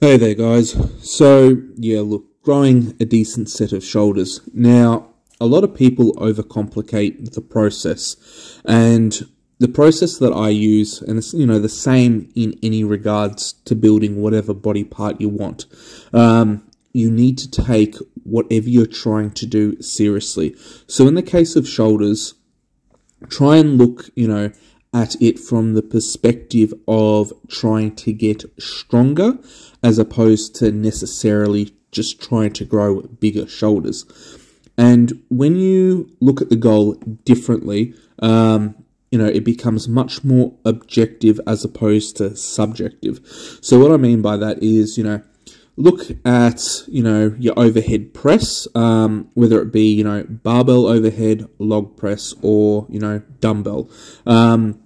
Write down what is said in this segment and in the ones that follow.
Hey there, guys. So, yeah, look, growing a decent set of shoulders. Now, a lot of people overcomplicate the process, and the process that I use, and it's you know the same in any regards to building whatever body part you want. Um, you need to take whatever you're trying to do seriously. So, in the case of shoulders, try and look, you know, at it from the perspective of trying to get stronger as opposed to necessarily just trying to grow bigger shoulders. And when you look at the goal differently, um, you know, it becomes much more objective as opposed to subjective. So what I mean by that is, you know, look at, you know, your overhead press, um, whether it be, you know, barbell overhead, log press, or, you know, dumbbell. Um,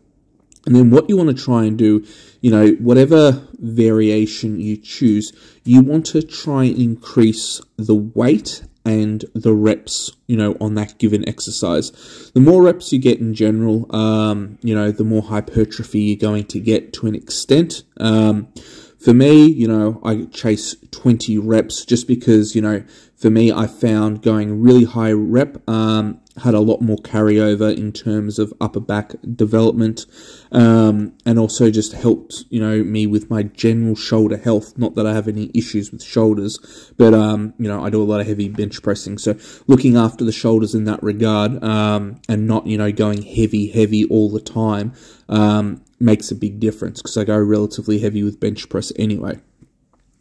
and then what you want to try and do, you know, whatever variation you choose, you want to try and increase the weight and the reps, you know, on that given exercise. The more reps you get in general, um, you know, the more hypertrophy you're going to get to an extent. Um, for me, you know, I chase 20 reps just because, you know, for me, I found going really high rep um, had a lot more carryover in terms of upper back development um, and also just helped you know me with my general shoulder health. Not that i have any issues with shoulders but um, you know i do a lot of heavy bench pressing. So looking after the shoulders in that regard um, and not you know going heavy heavy all the time um, makes a big difference because i go relatively heavy with bench press anyway.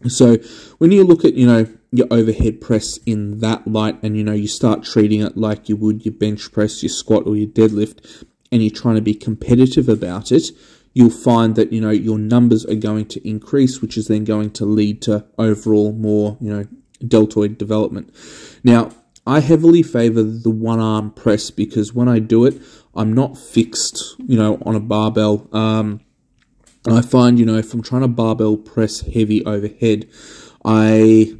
So when you look at you know your overhead press in that light and you know you start treating it like you would your bench press your squat or your deadlift and you're trying to be competitive about it you'll find that you know your numbers are going to increase which is then going to lead to overall more you know deltoid development. Now i heavily favor the one arm press because when i do it i'm not fixed you know on a barbell. Um, i find you know if i'm trying to barbell press heavy overhead i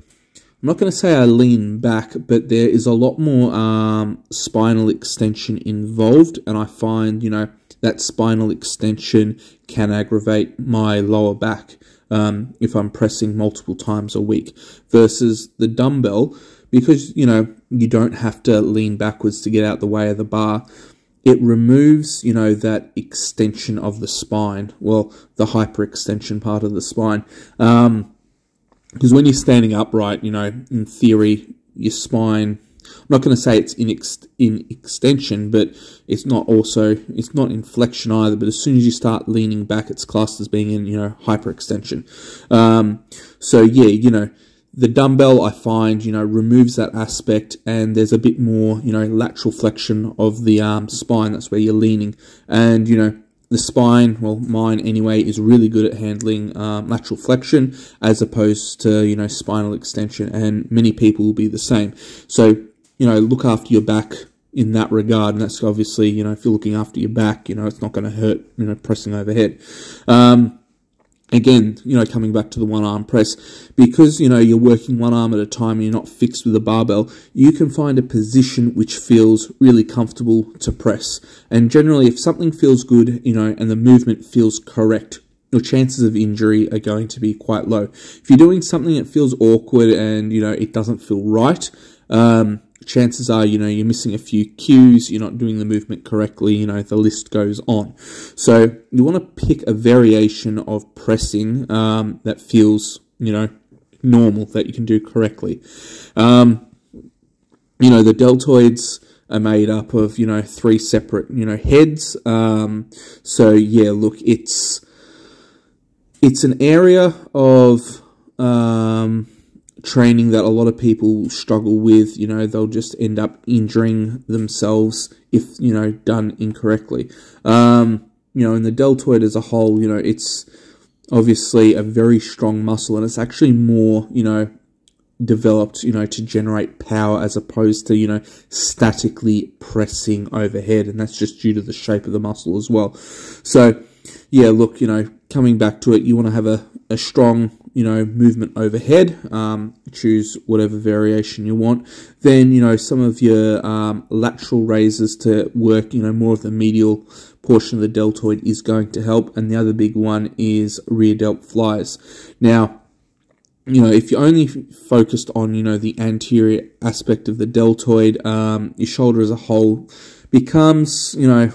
I'm not going to say I lean back, but there is a lot more um, spinal extension involved, and I find, you know, that spinal extension can aggravate my lower back um, if I'm pressing multiple times a week versus the dumbbell, because, you know, you don't have to lean backwards to get out the way of the bar. It removes, you know, that extension of the spine, well, the hyperextension part of the spine. Um, because when you're standing upright, you know, in theory, your spine, I'm not going to say it's in, ex in extension, but it's not also, it's not in flexion either, but as soon as you start leaning back, it's classed as being in, you know, hyperextension. Um, so yeah, you know, the dumbbell I find, you know, removes that aspect and there's a bit more, you know, lateral flexion of the um, spine. That's where you're leaning. And, you know, the spine, well, mine anyway, is really good at handling um, lateral flexion as opposed to, you know, spinal extension, and many people will be the same. So, you know, look after your back in that regard, and that's obviously, you know, if you're looking after your back, you know, it's not going to hurt, you know, pressing overhead. Um, again, you know, coming back to the one arm press, because, you know, you're working one arm at a time and you're not fixed with a barbell, you can find a position which feels really comfortable to press. And generally, if something feels good, you know, and the movement feels correct, your chances of injury are going to be quite low. If you're doing something that feels awkward and, you know, it doesn't feel right, um, chances are, you know, you're missing a few cues, you're not doing the movement correctly, you know, the list goes on. So you want to pick a variation of pressing um, that feels, you know, normal, that you can do correctly. Um, you know, the deltoids are made up of, you know, three separate, you know, heads. Um, so yeah, look, it's, it's an area of, um, training that a lot of people struggle with. You know, they'll just end up injuring themselves if, you know, done incorrectly. Um, you know, in the deltoid as a whole, you know, it's obviously a very strong muscle and it's actually more, you know, developed, you know, to generate power as opposed to, you know, statically pressing overhead. And that's just due to the shape of the muscle as well. So, yeah, look, you know, coming back to it, you want to have a, a strong you know, movement overhead, um, choose whatever variation you want. Then, you know, some of your um, lateral raises to work, you know, more of the medial portion of the deltoid is going to help. And the other big one is rear delt flies. Now, you know, if you're only focused on, you know, the anterior aspect of the deltoid, um, your shoulder as a whole becomes, you know,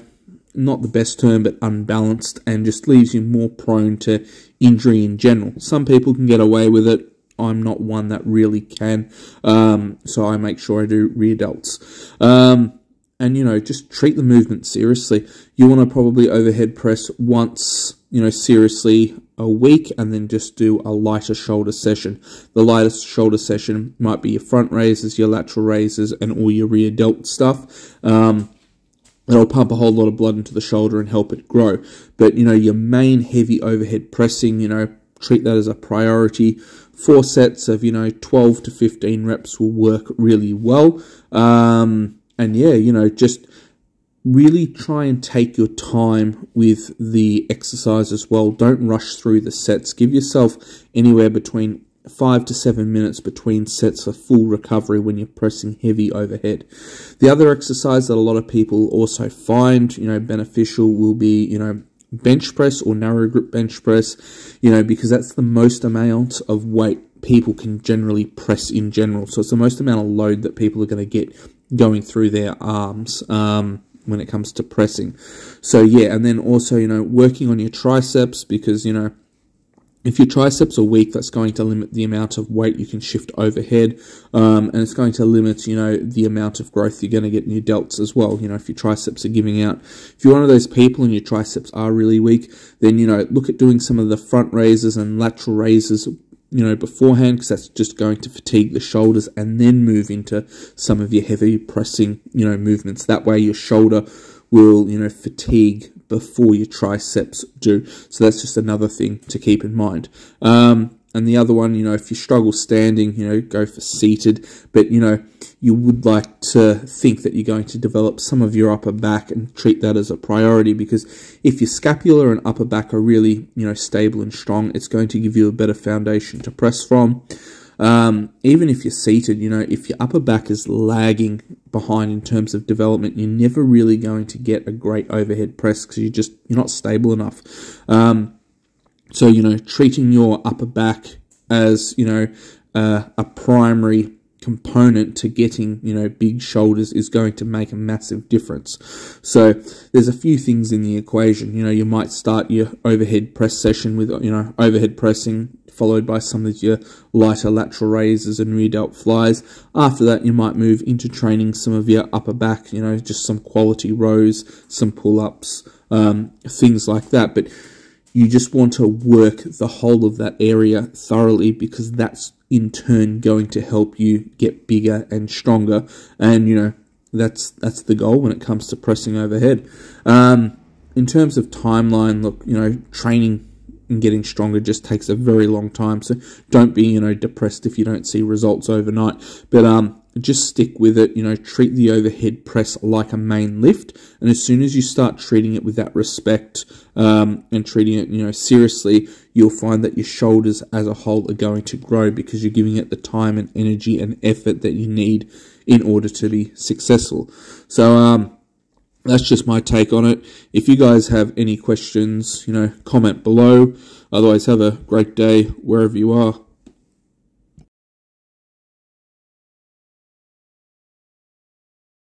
not the best term, but unbalanced and just leaves you more prone to injury in general. Some people can get away with it. I'm not one that really can. Um, so I make sure I do rear delts. Um, and, you know, just treat the movement seriously. You want to probably overhead press once, you know, seriously a week and then just do a lighter shoulder session. The lightest shoulder session might be your front raises, your lateral raises, and all your rear delt stuff. Um, it'll pump a whole lot of blood into the shoulder and help it grow. But, you know, your main heavy overhead pressing, you know, treat that as a priority. Four sets of, you know, 12 to 15 reps will work really well. Um, and yeah, you know, just really try and take your time with the exercise as well. Don't rush through the sets. Give yourself anywhere between five to seven minutes between sets for full recovery when you're pressing heavy overhead. The other exercise that a lot of people also find, you know, beneficial will be, you know, bench press or narrow grip bench press, you know, because that's the most amount of weight people can generally press in general. So it's the most amount of load that people are going to get going through their arms um, when it comes to pressing. So yeah, and then also, you know, working on your triceps because, you know, if your triceps are weak, that's going to limit the amount of weight you can shift overhead, um, and it's going to limit, you know, the amount of growth you're going to get in your delts as well. You know, if your triceps are giving out, if you're one of those people and your triceps are really weak, then you know, look at doing some of the front raises and lateral raises you know, beforehand because that's just going to fatigue the shoulders and then move into some of your heavy pressing, you know, movements. That way your shoulder will, you know, fatigue before your triceps do. So that's just another thing to keep in mind. Um, and the other one, you know, if you struggle standing, you know, go for seated. But, you know, you would like to think that you're going to develop some of your upper back and treat that as a priority because if your scapula and upper back are really, you know, stable and strong, it's going to give you a better foundation to press from. Um, even if you're seated, you know, if your upper back is lagging behind in terms of development, you're never really going to get a great overhead press because you just you're not stable enough. Um, so you know, treating your upper back as you know uh, a primary component to getting you know big shoulders is going to make a massive difference. So there's a few things in the equation. You know you might start your overhead press session with you know overhead pressing followed by some of your lighter lateral raises and rear delt flies. After that you might move into training some of your upper back you know just some quality rows some pull-ups um, things like that. But you just want to work the whole of that area thoroughly because that's in turn going to help you get bigger and stronger. And, you know, that's that's the goal when it comes to pressing overhead. Um, in terms of timeline, look, you know, training and getting stronger just takes a very long time. So don't be, you know, depressed if you don't see results overnight. But um, just stick with it. You know, treat the overhead press like a main lift, and as soon as you start treating it with that respect um, and treating it, you know, seriously, you'll find that your shoulders as a whole are going to grow because you're giving it the time and energy and effort that you need in order to be successful. So, um, that's just my take on it. If you guys have any questions, you know, comment below. Otherwise, have a great day wherever you are.